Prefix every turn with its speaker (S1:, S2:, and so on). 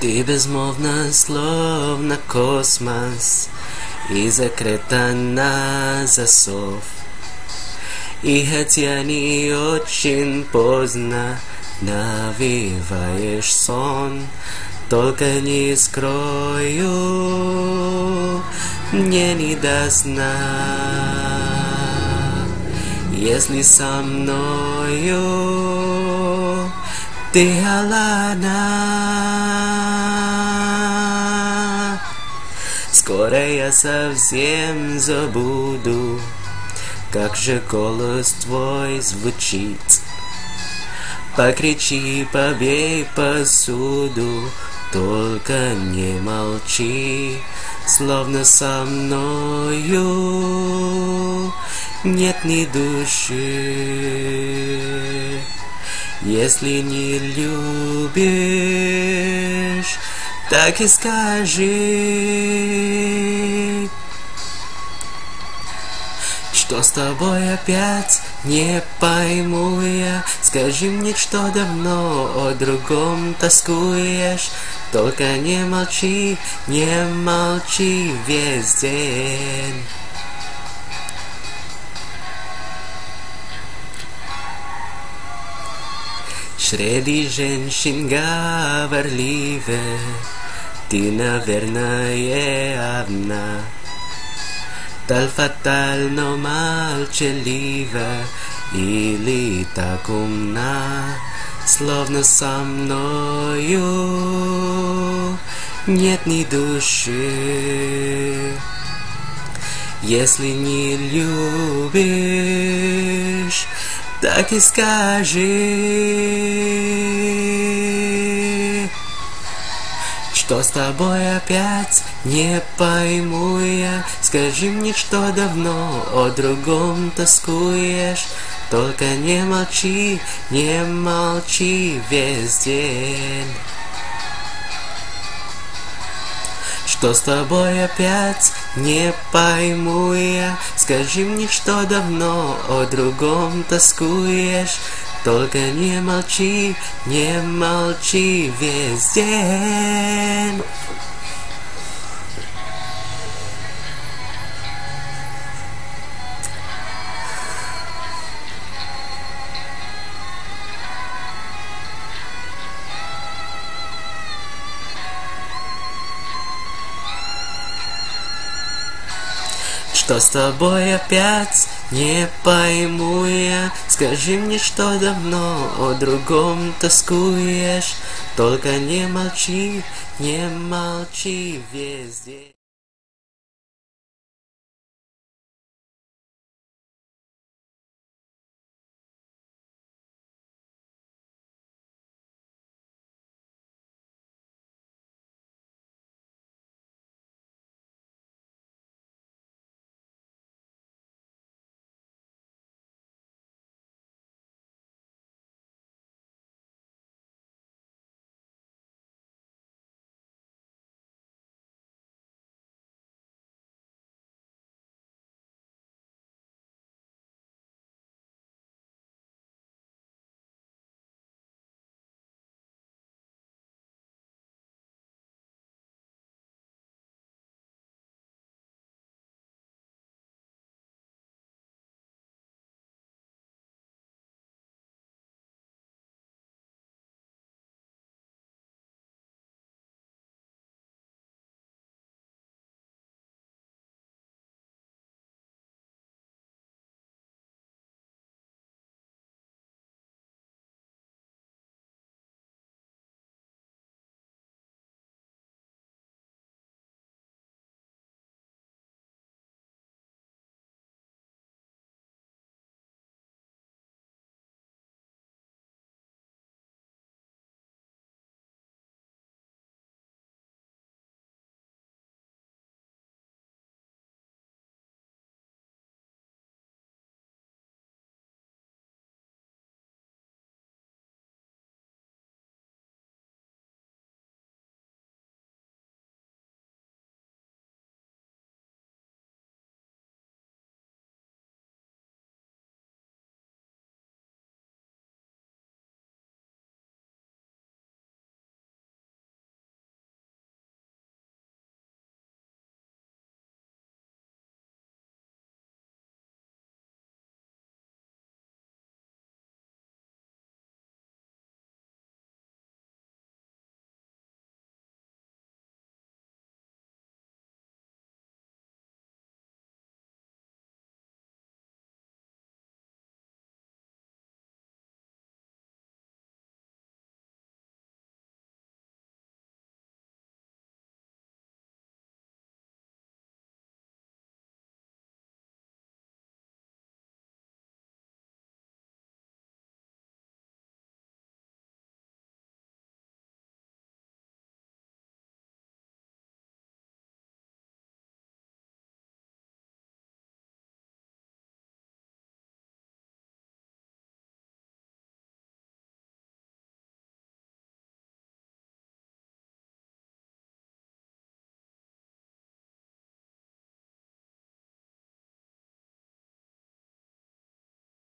S1: Ты безмолвно, словно космос, И закрыта на засов. И хотя не очень поздно Навиваешь сон, Только не скрою, Мне не до сна. Если со мною ты голодна, Скоро я совсем забуду, Как же голос твой звучит. Покричи, побей посуду, Только не молчи, Словно со мною Нет ни души. Если не любишь, так и скажи. Что с тобой опять не пойму я Скажи мне, что давно о другом тоскуешь Только не молчи, не молчи весь день Среди женщин говорливых Ты, наверное, одна Tal fatal, но молчалива Или так умна Словно со мною Нет ни души Если не любишь Так и скажи. Что с тобой опять? Не пойму я. Скажи мне, что давно о другом тоскуешь. Только не молчи, не молчи весь день Что с тобой опять не пойму я. Скажи мне, что давно о другом тоскуешь. Только не молчи, не молчи весь день Что с тобой опять? Не пойму я. Скажи мне, что давно о другом тоскуешь. Только не молчи, не молчи весь день